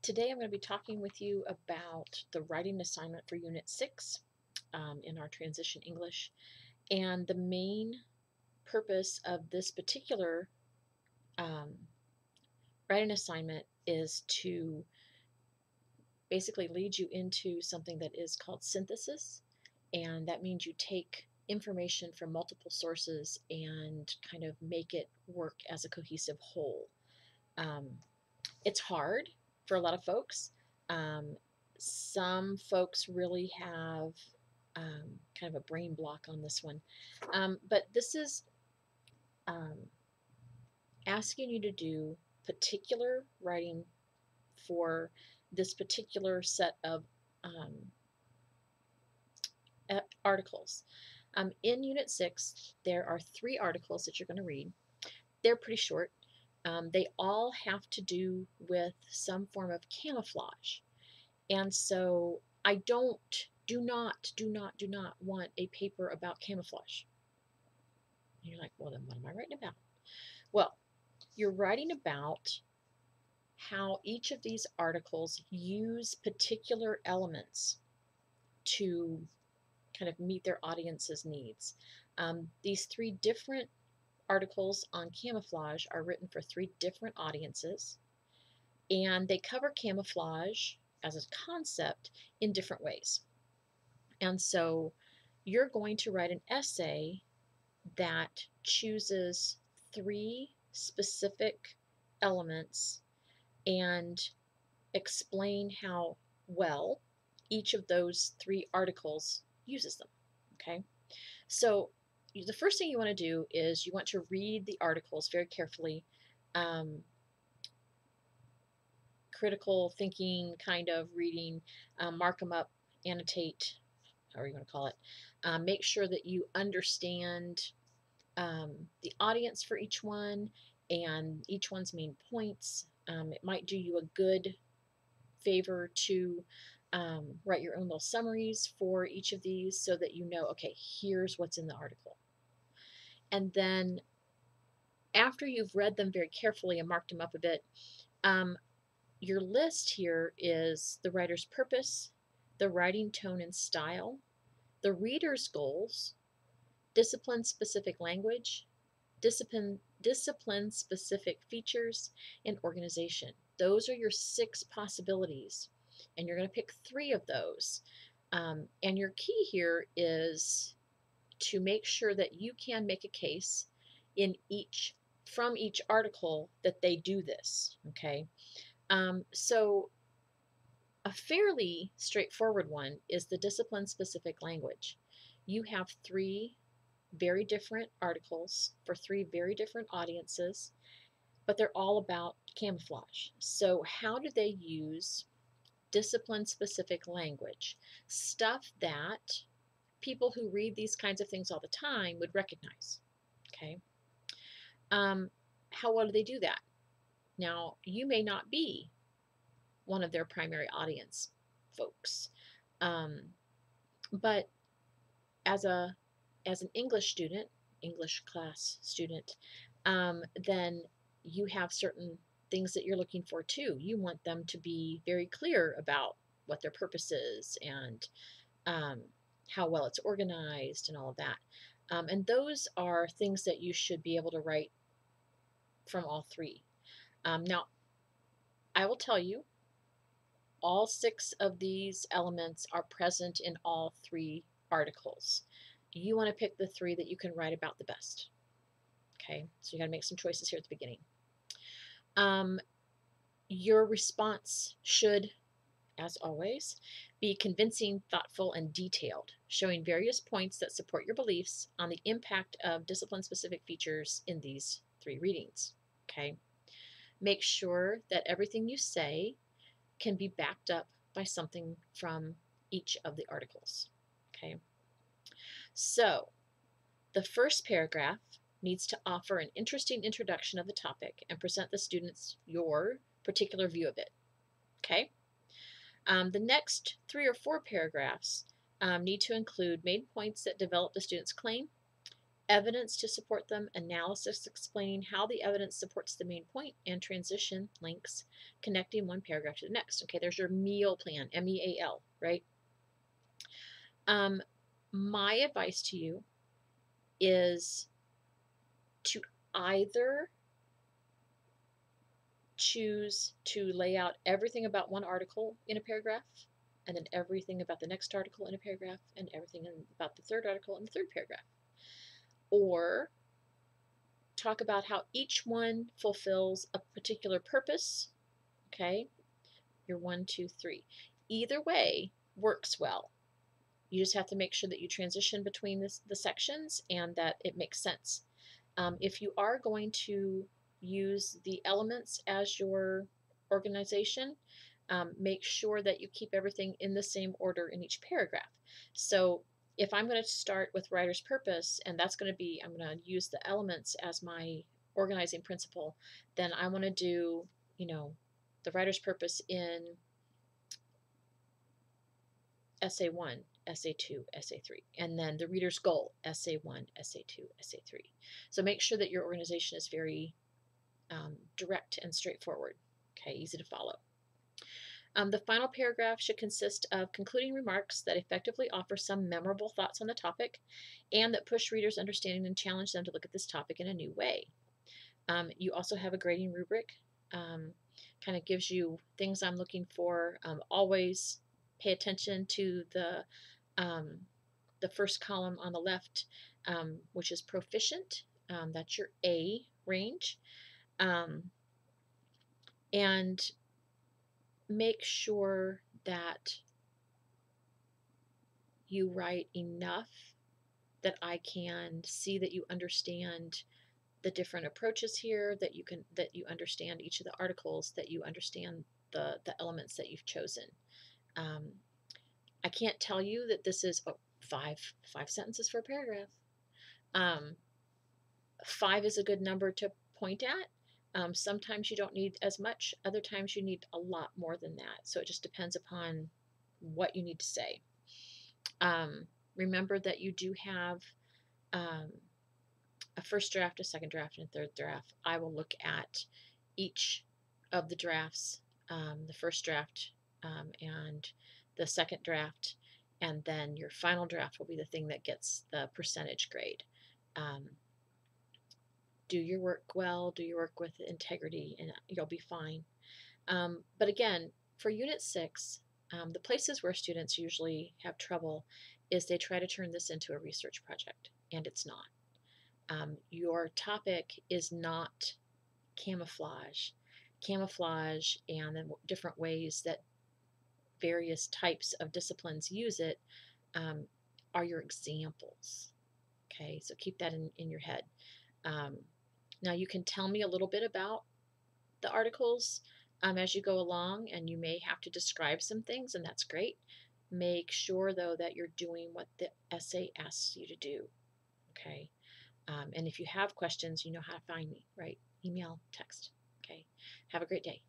Today I'm going to be talking with you about the writing assignment for Unit 6 um, in our Transition English. And the main purpose of this particular um, writing assignment is to basically lead you into something that is called synthesis. And that means you take information from multiple sources and kind of make it work as a cohesive whole. Um, it's hard for a lot of folks. Um, some folks really have um, kind of a brain block on this one. Um, but this is um, asking you to do particular writing for this particular set of um, articles. Um, in Unit 6, there are three articles that you're going to read. They're pretty short. Um, they all have to do with some form of camouflage. And so I don't, do not, do not, do not want a paper about camouflage. And you're like, well, then what am I writing about? Well, you're writing about how each of these articles use particular elements to kind of meet their audience's needs. Um, these three different articles on camouflage are written for three different audiences, and they cover camouflage as a concept in different ways. And so you're going to write an essay that chooses three specific elements and explain how well each of those three articles uses them. Okay, so the first thing you want to do is you want to read the articles very carefully. Um, critical thinking kind of reading, um, mark them up, annotate, however you want to call it. Um, make sure that you understand um, the audience for each one and each one's main points. Um, it might do you a good favor to um, write your own little summaries for each of these so that you know, okay, here's what's in the article. And then after you've read them very carefully and marked them up a bit, um, your list here is the writer's purpose, the writing tone and style, the reader's goals, discipline specific language, discipline, discipline specific features, and organization. Those are your six possibilities and you're going to pick three of those. Um, and your key here is to make sure that you can make a case in each from each article that they do this. Okay, um, so a fairly straightforward one is the discipline specific language. You have three very different articles for three very different audiences, but they're all about camouflage. So, how do they use discipline specific language, stuff that people who read these kinds of things all the time would recognize. Okay. Um, how well do they do that? Now, you may not be one of their primary audience folks, um, but as a as an English student, English class student, um, then you have certain things that you're looking for too. You want them to be very clear about what their purpose is and um, how well it's organized and all of that. Um, and those are things that you should be able to write from all three. Um, now, I will tell you, all six of these elements are present in all three articles. You want to pick the three that you can write about the best. Okay, so you got to make some choices here at the beginning. Um, your response should, as always, be convincing, thoughtful, and detailed, showing various points that support your beliefs on the impact of discipline specific features in these three readings. Okay. Make sure that everything you say can be backed up by something from each of the articles. Okay. So, the first paragraph needs to offer an interesting introduction of the topic and present the students your particular view of it. Okay? Um, the next three or four paragraphs um, need to include main points that develop the student's claim evidence to support them, analysis explaining how the evidence supports the main point, and transition links connecting one paragraph to the next. Okay, there's your meal plan, M E A L, right? Um, my advice to you is to either choose to lay out everything about one article in a paragraph and then everything about the next article in a paragraph and everything about the third article in the third paragraph or talk about how each one fulfills a particular purpose. Okay, your one, two, three. Either way works well. You just have to make sure that you transition between this, the sections and that it makes sense. Um, if you are going to use the elements as your organization, um, make sure that you keep everything in the same order in each paragraph. So if I'm going to start with writer's purpose, and that's going to be, I'm going to use the elements as my organizing principle, then I want to do, you know, the writer's purpose in essay one, essay two, essay three, and then the reader's goal, essay one, essay two, essay three. So make sure that your organization is very um, direct and straightforward, okay, easy to follow. Um, the final paragraph should consist of concluding remarks that effectively offer some memorable thoughts on the topic and that push readers' understanding and challenge them to look at this topic in a new way. Um, you also have a grading rubric, um, kind of gives you things I'm looking for. Um, always pay attention to the um, the first column on the left, um, which is proficient. that's your A range. And make sure that you write enough that I can see that you understand the different approaches here, that you can that you understand each of the articles, that you understand the the elements that you've chosen. Um, I can't tell you that this is oh, five five sentences for a paragraph. Um, five is a good number to point at. Um, sometimes you don't need as much, other times you need a lot more than that. So it just depends upon what you need to say. Um, remember that you do have um, a first draft, a second draft, and a third draft. I will look at each of the drafts, um, the first draft um, and the second draft, and then your final draft will be the thing that gets the percentage grade. Do your work well, do your work with integrity, and you'll be fine. Um, but again, for Unit 6, um, the places where students usually have trouble is they try to turn this into a research project, and it's not. Um, your topic is not camouflage. Camouflage and the different ways that various types of disciplines use it um, are your examples. Okay, so keep that in, in your head. Um, now you can tell me a little bit about the articles um, as you go along, and you may have to describe some things, and that's great. Make sure, though, that you're doing what the essay asks you to do. Okay. Um, and if you have questions, you know how to find me, right? Email, text. Okay. Have a great day.